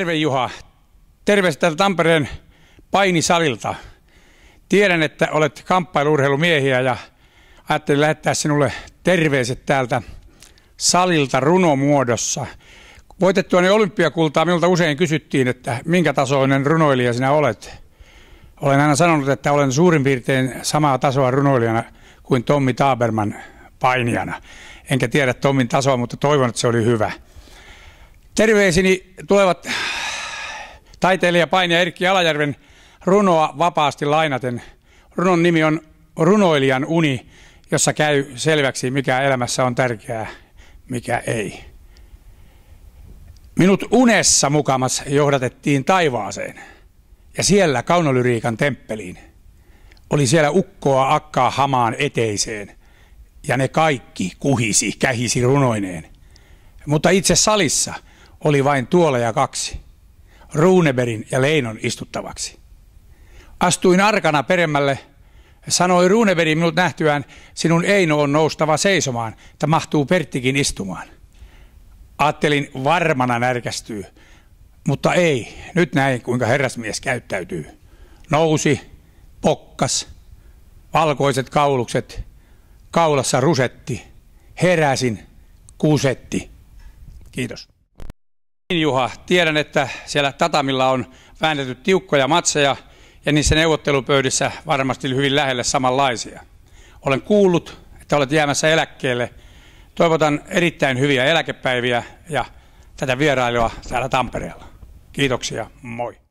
Terve Juha. Terveistä täältä Tampereen painisalilta. Tiedän, että olet kamppailurheilumiehiä ja ajattelin lähettää sinulle terveiset täältä salilta runomuodossa. Voitettuani olympiakultaa minulta usein kysyttiin, että minkä tasoinen runoilija sinä olet. Olen aina sanonut, että olen suurin piirtein samaa tasoa runoilijana kuin Tommi Taberman painijana. Enkä tiedä Tommin tasoa, mutta toivon, että se oli hyvä. Terveisini tulevat taiteilija painija Erkki Alajärven runoa vapaasti lainaten. Runon nimi on Runoilijan uni, jossa käy selväksi, mikä elämässä on tärkeää, mikä ei. Minut unessa mukamas johdatettiin taivaaseen ja siellä kaunolyriikan temppeliin. Oli siellä ukkoa akkaa hamaan eteiseen ja ne kaikki kuhisi, kähisi runoineen. Mutta itse salissa oli vain tuoleja kaksi, Runeberin ja Leinon istuttavaksi. Astuin arkana peremmälle, sanoi Runeberi minut nähtyään, sinun Eino on noustava seisomaan, että mahtuu Perttikin istumaan. Ajattelin, varmana närkästyy, mutta ei, nyt näin kuinka herrasmies käyttäytyy. Nousi, pokkas, valkoiset kaulukset, kaulassa rusetti, heräsin, kuusetti. Kiitos. Niin Juha, tiedän, että siellä Tatamilla on väännetty tiukkoja matseja ja niissä neuvottelupöydissä varmasti hyvin lähelle samanlaisia. Olen kuullut, että olet jäämässä eläkkeelle. Toivotan erittäin hyviä eläkepäiviä ja tätä vierailua täällä Tampereella. Kiitoksia, moi.